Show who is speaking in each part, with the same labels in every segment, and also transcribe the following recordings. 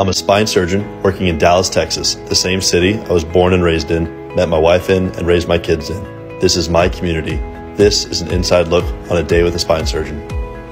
Speaker 1: I'm a spine surgeon working in Dallas, Texas, the same city I was born and raised in, met my wife in, and raised my kids in. This is my community. This is an inside look on a day with a spine surgeon.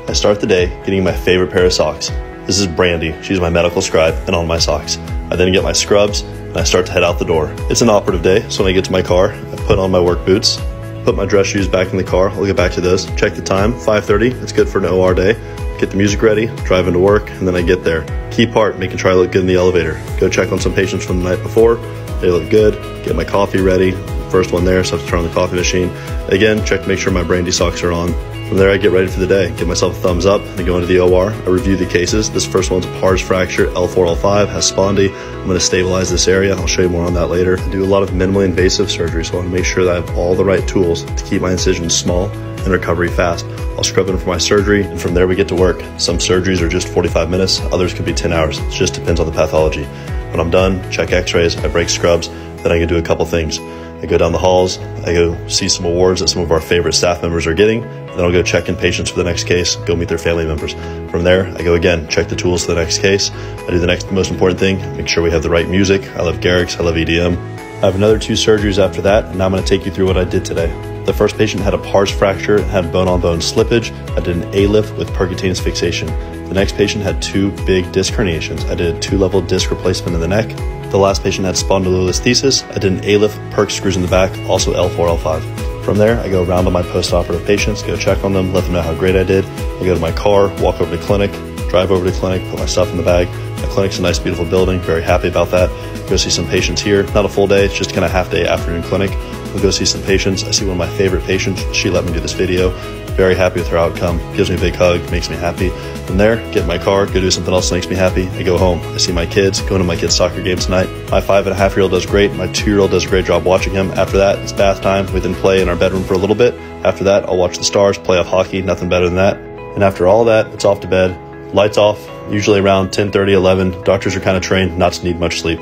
Speaker 1: I start the day getting my favorite pair of socks. This is Brandy. She's my medical scribe and on my socks. I then get my scrubs and I start to head out the door. It's an operative day, so when I get to my car, I put on my work boots, put my dress shoes back in the car. I'll get back to those. Check the time, 5:30. It's good for an OR day get the music ready, drive into work, and then I get there. Key part, making sure I look good in the elevator. Go check on some patients from the night before. They look good. Get my coffee ready. First one there, so I have to turn on the coffee machine. Again, check to make sure my brandy socks are on. From there, I get ready for the day. Give myself a thumbs up. I go into the OR. I review the cases. This first one's a pars fracture, L4, L5, has spondy. I'm to stabilize this area. I'll show you more on that later. I do a lot of minimally invasive surgery, so I want to make sure that I have all the right tools to keep my incisions small and recovery fast. I'll scrub in for my surgery, and from there we get to work. Some surgeries are just 45 minutes, others could be 10 hours. It just depends on the pathology. When I'm done, check x-rays, I break scrubs, then I can do a couple things. I go down the halls, I go see some awards that some of our favorite staff members are getting, then I'll go check in patients for the next case, go meet their family members. From there, I go again, check the tools for the next case. I do the next most important thing, make sure we have the right music. I love Garrix, I love EDM. I have another two surgeries after that, and now I'm going to take you through what I did today. The first patient had a pars fracture, had bone on bone slippage. I did an ALIF with percutaneous fixation. The next patient had two big disc herniations. I did a two level disc replacement in the neck. The last patient had spondylolisthesis. I did an ALIF, perc screws in the back, also L4, L5. From there, I go around on my post operative patients, go check on them, let them know how great I did. I go to my car, walk over to clinic, drive over to clinic, put my stuff in the bag. My clinic's a nice, beautiful building, very happy about that. Go see some patients here. Not a full day, it's just kind of half day afternoon clinic. We'll go see some patients. I see one of my favorite patients. She let me do this video. Very happy with her outcome. Gives me a big hug, makes me happy. From there, get in my car, go do something else that makes me happy. I go home. I see my kids, going to my kids' soccer game tonight. My five and a half year old does great. My two year old does a great job watching him. After that, it's bath time. We then play in our bedroom for a little bit. After that, I'll watch the stars, play off hockey, nothing better than that. And after all that, it's off to bed, lights off, usually around 10 30, 11. Doctors are kind of trained not to need much sleep.